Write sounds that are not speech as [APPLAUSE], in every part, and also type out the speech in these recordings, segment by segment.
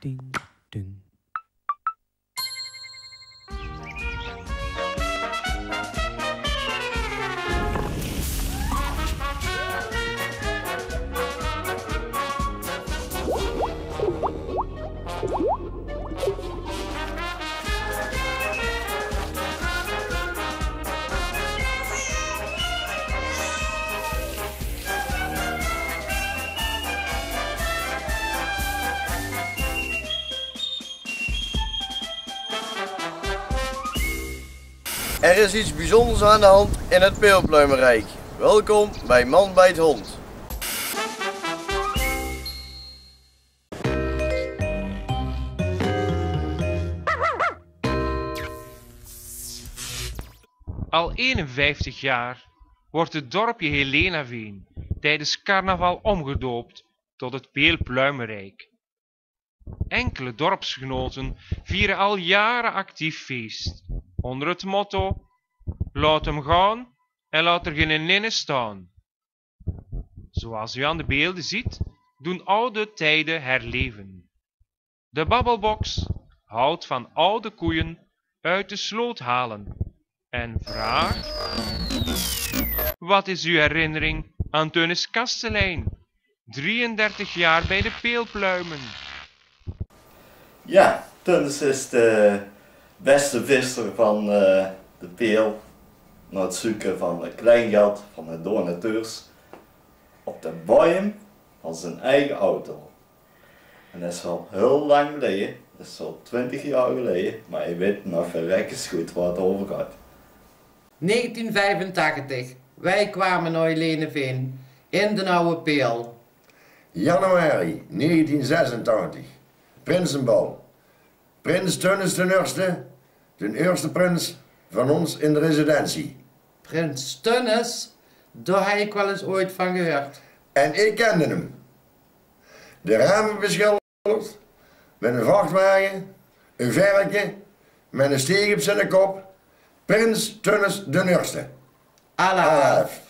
ding, ding. Er is iets bijzonders aan de hand in het Peelpluimenrijk. Welkom bij Man bij het Hond. Al 51 jaar wordt het dorpje Helenaveen tijdens carnaval omgedoopt tot het Peelpluimenrijk. Enkele dorpsgenoten vieren al jaren actief feest onder het motto Laat hem gaan en laat er geen ninne staan. Zoals u aan de beelden ziet, doen oude tijden herleven. De babbelbox houdt van oude koeien uit de sloot halen en vraagt... Wat is uw herinnering aan Teunis Kastelein? 33 jaar bij de peelpluimen. Ja, Tunis is de beste visser van eh, de Peel. Na het zoeken van een kleingeld van de donateurs op de boom van zijn eigen auto. En dat is al heel lang geleden, dat is al 20 jaar geleden, maar je weet nog verrekkers goed waar het over gaat. 1985. Wij kwamen naar Heleneveen. In de oude peel. Januari 1986. Prinsenbal. Prins Tönnes de Eerste, de eerste prins van ons in de residentie. Prins Tunnes. Daar heb ik wel eens ooit van gehoord. En ik kende hem. De ramen beschilderd, met een vrachtwagen, een verken, met een steeg op zijn kop. Prins Tönnes de Eerste. Allah. Alaf.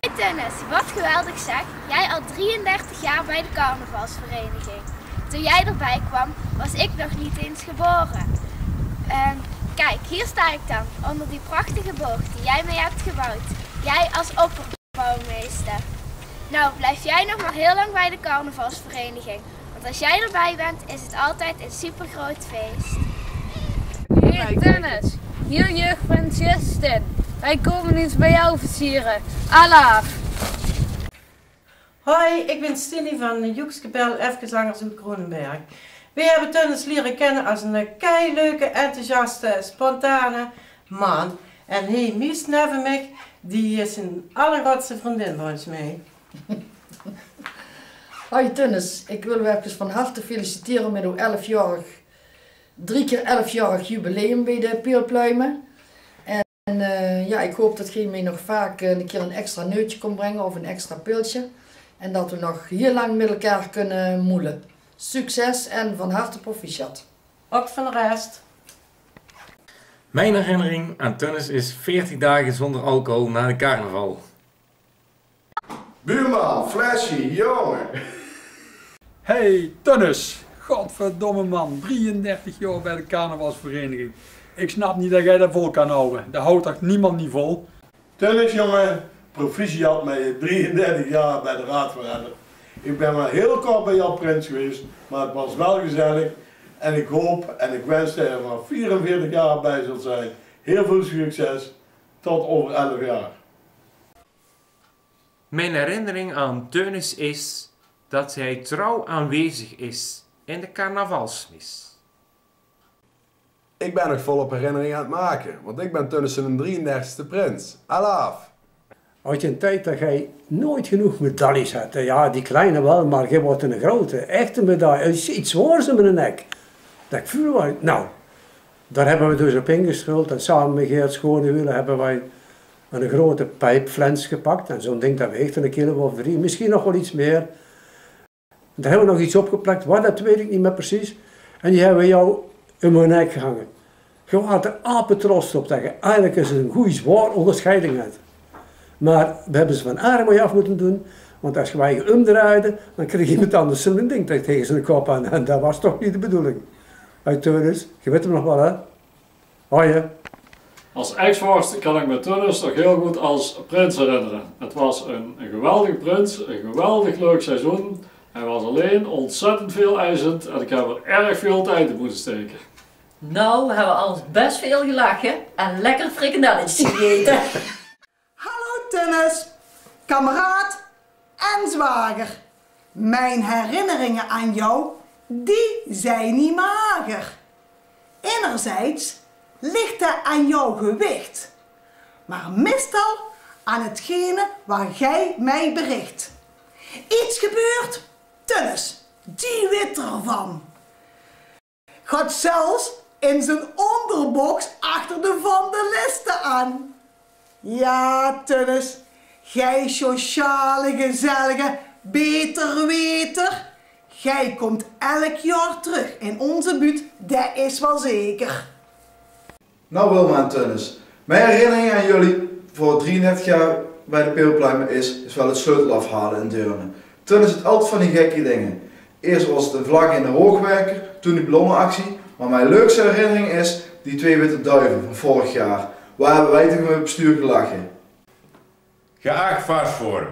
Hey Dennis, wat geweldig zeg. Jij al 33 jaar bij de carnavalsvereniging. Toen jij erbij kwam, was ik nog niet eens geboren. En kijk, hier sta ik dan, onder die prachtige boog die jij mee hebt gebouwd. Jij als opperbouwmeester. Nou, blijf jij nog maar heel lang bij de carnavalsvereniging. Want als jij erbij bent, is het altijd een supergroot feest. Heer Dennis, hier jeugdprins Justin. Wij komen eens bij jou versieren. Alaaf. Hoi, ik ben Stilly van Joekskapel Erfgezangershoek Kronenberg. We hebben Tunnis leren kennen als een keileuke, enthousiaste, spontane man. En hij Mies neven mij, die is een allergrootste vriendin volgens mij. [LAUGHS] Hoi Tunnis, ik wil u even van harte feliciteren met uw 11-jarig, drie keer 11-jarig jubileum bij de Peelpluimen. En eh, ja, ik hoop dat je mij nog vaak eh, een keer een extra neutje kon brengen of een extra piltje. En dat we nog heel lang met elkaar kunnen moelen. Succes en van harte proficiat. Ook van de rest. Mijn herinnering aan tennis is 40 dagen zonder alcohol na de carnaval. Buurman, flesje, jongen. Hey, Tunnis. Godverdomme man, 33 jaar bij de carnavalsvereniging. Ik snap niet dat jij dat vol kan houden. Dat houdt toch niemand niet vol? Tennis jongen, proficiat met je 33 jaar bij de raadvergadering. Ik ben maar heel kort bij Jan Prins geweest, maar het was wel gezellig. En ik hoop en ik wens dat je er maar 44 jaar bij zult zijn. Heel veel succes, tot over 11 jaar. Mijn herinnering aan Teunis is dat hij trouw aanwezig is in de carnavalsmis. Ik ben nog volop herinnering aan het maken, want ik ben tussen een 33ste prins. Alaaf! Je een tijd dat jij nooit genoeg medailles had. Ja, die kleine wel, maar jij wordt een grote, echte medaille. Iets zwaars in mijn nek. Dat ik voel wel. Nou, daar hebben we dus op ingeschuld. En samen met Geert Schonewielen hebben wij een grote pijpflens gepakt. En zo'n ding dat weegt een kilo of drie, misschien nog wel iets meer. Daar hebben we nog iets opgeplakt, wat dat weet ik niet meer precies. En die hebben we jou in mijn nek gehangen. Gewoon had er apen trots op dat je eigenlijk eens een goede zwaar onderscheiding had. Maar we hebben ze van mee af moeten doen, Want als je wij omdraaide, dan kreeg iemand anders een ding tegen zijn kop aan. En dat was toch niet de bedoeling. Uit Teunis, je weet hem nog wel hè? Hoi Als ex-vorst kan ik me Tunis nog heel goed als prins herinneren. Het was een, een geweldige prins, een geweldig leuk seizoen. Hij was alleen ontzettend veel eisend en ik heb er erg veel tijd in moeten steken. Nou, we hebben ons best veel gelachen en lekker frikandelletjes gegeten. [LAUGHS] Tennis, kameraad en zwager. Mijn herinneringen aan jou, die zijn niet mager. Enerzijds ligt het aan jouw gewicht, maar meestal aan hetgene waar jij mij bericht. Iets gebeurt, Tennis, die weet ervan. Gaat zelfs in zijn onderbox achter de van de listen aan. Ja, Tennis, gij sociale, gezellige, beter weter. Gij komt elk jaar terug in onze buurt, dat is wel zeker. Nou Wilma en Tunnis, mijn herinnering aan jullie voor 33 jaar bij de Peelpluimen is, is wel het sleutel afhalen in Deurne. Toen is het altijd van die gekke dingen. Eerst was het een vlag in de hoogwerker, toen die ballonnenactie. Maar mijn leukste herinnering is die twee witte duiven van vorig jaar. Waar hebben wij tegen het bestuur gelachen. Geacht vastvorm.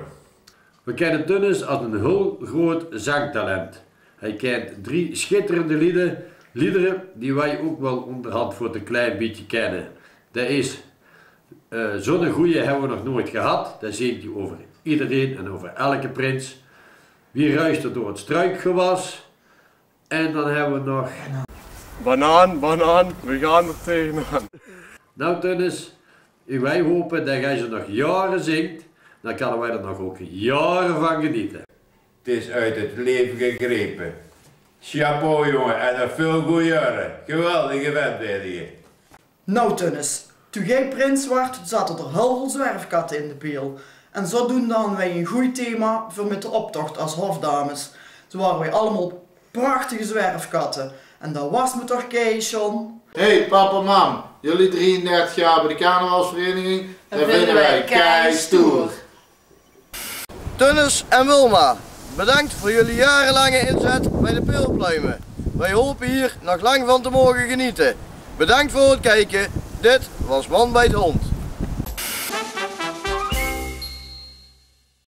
We kennen Tunnis als een heel groot zangtalent. Hij kent drie schitterende lieden, liederen die wij ook wel onderhand voor een klein beetje kennen. Dat is uh, Zo'n goeie hebben we nog nooit gehad. Dat zingt hij over iedereen en over elke prins. Wie ruist er door het struikgewas? En dan hebben we nog... Banaan, banaan, we gaan er tegenaan. Nou Tunnis, wij hopen dat jij ze nog jaren zingt. Dan kunnen wij er nog ook jaren van genieten. Het is uit het leven gegrepen. Chapeau jongen, en nog veel goede jaren. Geweldige je. Nou toen jij prins werd, zaten er heel veel zwerfkatten in de peel. En zodoende hadden wij een goed thema voor met de optocht als hofdames. Toen waren wij allemaal prachtige zwerfkatten. En dat was me toch Kees, John? Hey papa, mam. Jullie 33 jaar bij de carnavalsvereniging. Dat vinden wij kei stoer. Tunnis en Wilma, bedankt voor jullie jarenlange inzet bij de peelpluimen. Wij hopen hier nog lang van te mogen genieten. Bedankt voor het kijken. Dit was Man bij het Hond.